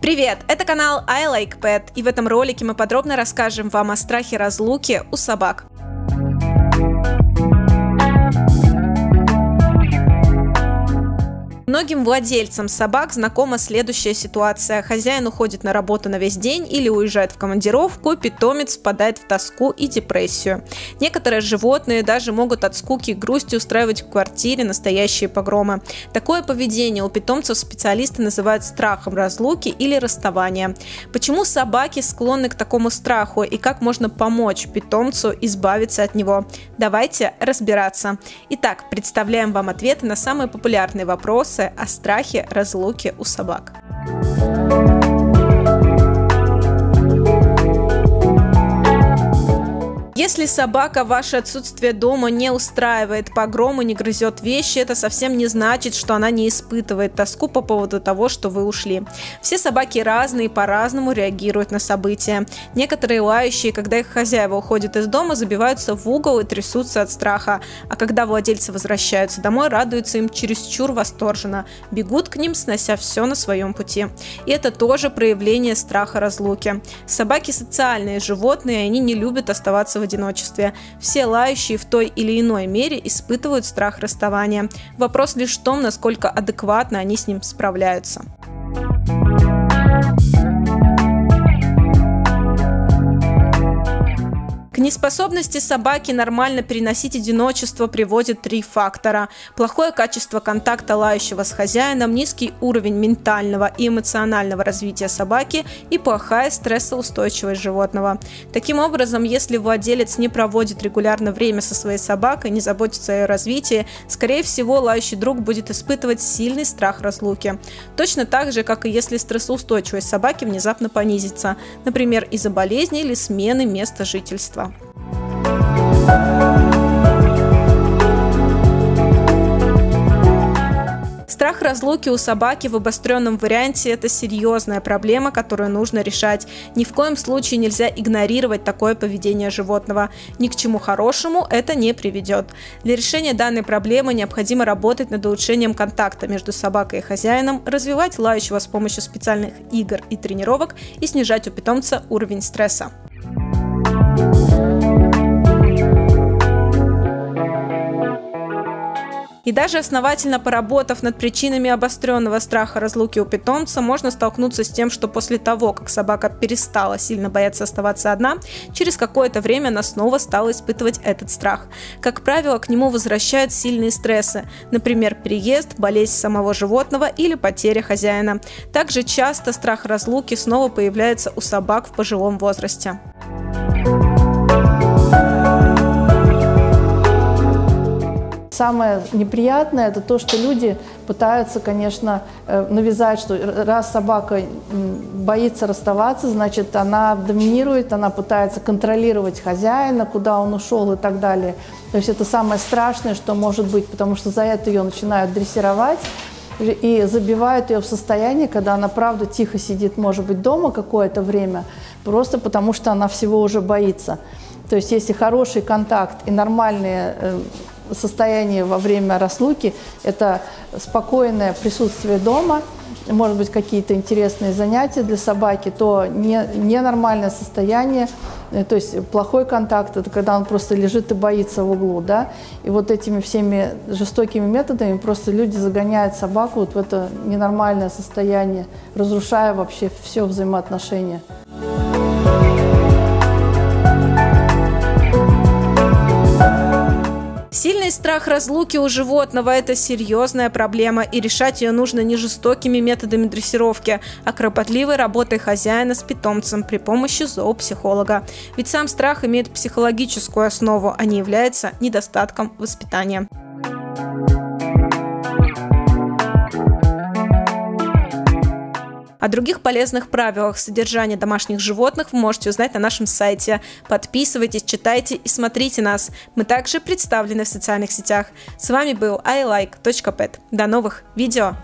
Привет! Это канал I Like Pet, и в этом ролике мы подробно расскажем вам о страхе разлуки у собак. Многим владельцам собак знакома следующая ситуация. Хозяин уходит на работу на весь день или уезжает в командировку, питомец впадает в тоску и депрессию. Некоторые животные даже могут от скуки и грусти устраивать в квартире настоящие погромы. Такое поведение у питомцев специалисты называют страхом разлуки или расставания. Почему собаки склонны к такому страху и как можно помочь питомцу избавиться от него? Давайте разбираться. Итак, представляем вам ответы на самые популярные вопросы о страхе разлуки у собак. Если собака ваше отсутствие дома не устраивает, погромы не грызет вещи, это совсем не значит, что она не испытывает тоску по поводу того, что вы ушли. Все собаки разные и по-разному реагируют на события. Некоторые лающие, когда их хозяева уходят из дома, забиваются в угол и трясутся от страха, а когда владельцы возвращаются домой, радуются им чересчур восторженно, бегут к ним, снося все на своем пути. И это тоже проявление страха разлуки. Собаки социальные животные, они не любят оставаться в одиночестве. Все лающие в той или иной мере испытывают страх расставания. Вопрос лишь в том, насколько адекватно они с ним справляются. К неспособности собаки нормально переносить одиночество приводит три фактора. Плохое качество контакта лающего с хозяином, низкий уровень ментального и эмоционального развития собаки и плохая стрессоустойчивость животного. Таким образом, если владелец не проводит регулярно время со своей собакой, не заботится о ее развитии, скорее всего, лающий друг будет испытывать сильный страх разлуки. Точно так же, как и если стрессоустойчивость собаки внезапно понизится, например, из-за болезни или смены места жительства. Разлуки у собаки в обостренном варианте – это серьезная проблема, которую нужно решать. Ни в коем случае нельзя игнорировать такое поведение животного. Ни к чему хорошему это не приведет. Для решения данной проблемы необходимо работать над улучшением контакта между собакой и хозяином, развивать лающего с помощью специальных игр и тренировок и снижать у питомца уровень стресса. И даже основательно поработав над причинами обостренного страха разлуки у питомца, можно столкнуться с тем, что после того, как собака перестала сильно бояться оставаться одна, через какое-то время она снова стала испытывать этот страх. Как правило, к нему возвращают сильные стрессы, например, переезд, болезнь самого животного или потеря хозяина. Также часто страх разлуки снова появляется у собак в пожилом возрасте. Самое неприятное это то, что люди пытаются, конечно, э, навязать, что раз собака боится расставаться, значит, она доминирует, она пытается контролировать хозяина, куда он ушел и так далее. То есть это самое страшное, что может быть, потому что за это ее начинают дрессировать и забивают ее в состояние, когда она, правда, тихо сидит, может быть, дома какое-то время, просто потому что она всего уже боится. То есть если хороший контакт и нормальные э, состояние во время разлуки – это спокойное присутствие дома, может быть, какие-то интересные занятия для собаки, то не, ненормальное состояние, э, то есть плохой контакт – это когда он просто лежит и боится в углу, да, и вот этими всеми жестокими методами просто люди загоняют собаку вот в это ненормальное состояние, разрушая вообще все взаимоотношения. Сильный страх разлуки у животного – это серьезная проблема, и решать ее нужно не жестокими методами дрессировки, а кропотливой работой хозяина с питомцем при помощи зоопсихолога. Ведь сам страх имеет психологическую основу, а не является недостатком воспитания. О других полезных правилах содержания домашних животных вы можете узнать на нашем сайте. Подписывайтесь, читайте и смотрите нас. Мы также представлены в социальных сетях. С вами был iLike.pet. До новых видео!